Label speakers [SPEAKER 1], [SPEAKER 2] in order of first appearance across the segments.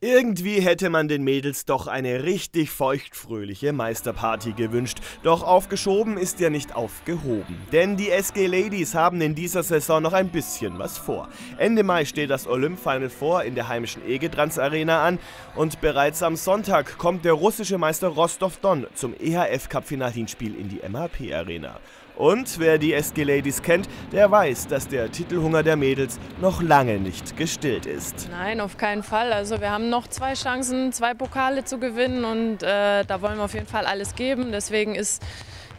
[SPEAKER 1] Irgendwie hätte man den Mädels doch eine richtig feuchtfröhliche Meisterparty gewünscht. Doch aufgeschoben ist ja nicht aufgehoben. Denn die SG Ladies haben in dieser Saison noch ein bisschen was vor. Ende Mai steht das Olymp Final Four in der heimischen Egetrans Arena an und bereits am Sonntag kommt der russische Meister Rostov-Don zum EHF Cup Finalhinspiel in die MHP Arena. Und wer die SG Ladies kennt, der weiß, dass der Titelhunger der Mädels noch lange nicht gestillt ist.
[SPEAKER 2] Nein, auf keinen Fall. Also wir haben noch zwei Chancen, zwei Pokale zu gewinnen und äh, da wollen wir auf jeden Fall alles geben. Deswegen ist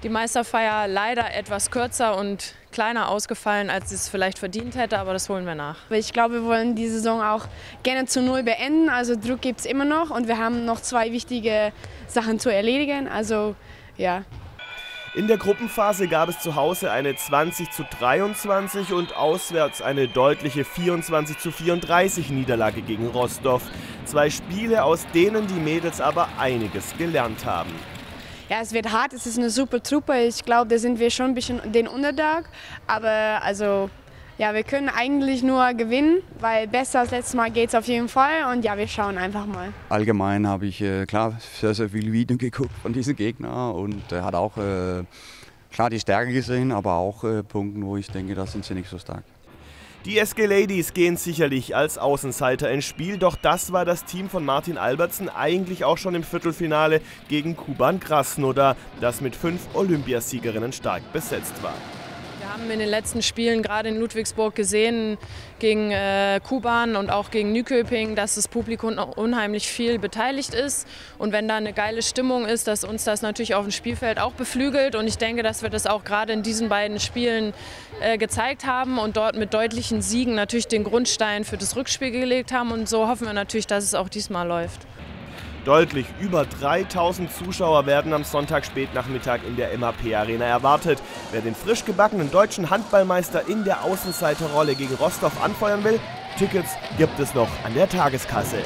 [SPEAKER 2] die Meisterfeier leider etwas kürzer und kleiner ausgefallen, als es vielleicht verdient hätte, aber das holen wir nach.
[SPEAKER 3] Ich glaube, wir wollen die Saison auch gerne zu Null beenden. Also Druck gibt es immer noch und wir haben noch zwei wichtige Sachen zu erledigen. Also ja,
[SPEAKER 1] in der Gruppenphase gab es zu Hause eine 20 zu 23 und auswärts eine deutliche 24 zu 34 Niederlage gegen Rostov. Zwei Spiele, aus denen die Mädels aber einiges gelernt haben.
[SPEAKER 3] Ja, es wird hart, es ist eine super Truppe. Ich glaube, da sind wir schon ein bisschen den Untertag. Aber also ja, wir können eigentlich nur gewinnen, weil besser als letztes Mal geht es auf jeden Fall. Und ja, wir schauen einfach mal.
[SPEAKER 4] Allgemein habe ich äh, klar sehr, sehr viele Videos geguckt von diesen Gegnern und er hat auch äh, klar die Stärke gesehen, aber auch äh, Punkte, wo ich denke, da sind sie nicht so stark.
[SPEAKER 1] Die SG Ladies gehen sicherlich als Außenseiter ins Spiel, doch das war das Team von Martin Albertsen eigentlich auch schon im Viertelfinale gegen Kuban Krasnodar, das mit fünf Olympiasiegerinnen stark besetzt war.
[SPEAKER 2] Wir haben in den letzten Spielen gerade in Ludwigsburg gesehen, gegen äh, Kuban und auch gegen Nyköping, dass das Publikum unheimlich viel beteiligt ist. Und wenn da eine geile Stimmung ist, dass uns das natürlich auf dem Spielfeld auch beflügelt. Und ich denke, dass wir das auch gerade in diesen beiden Spielen äh, gezeigt haben und dort mit deutlichen Siegen natürlich den Grundstein für das Rückspiel gelegt haben. Und so hoffen wir natürlich, dass es auch diesmal läuft.
[SPEAKER 1] Deutlich über 3000 Zuschauer werden am Sonntag spätnachmittag in der MAP Arena erwartet. Wer den frisch gebackenen deutschen Handballmeister in der Außenseiterrolle gegen Rostov anfeuern will, Tickets gibt es noch an der Tageskasse.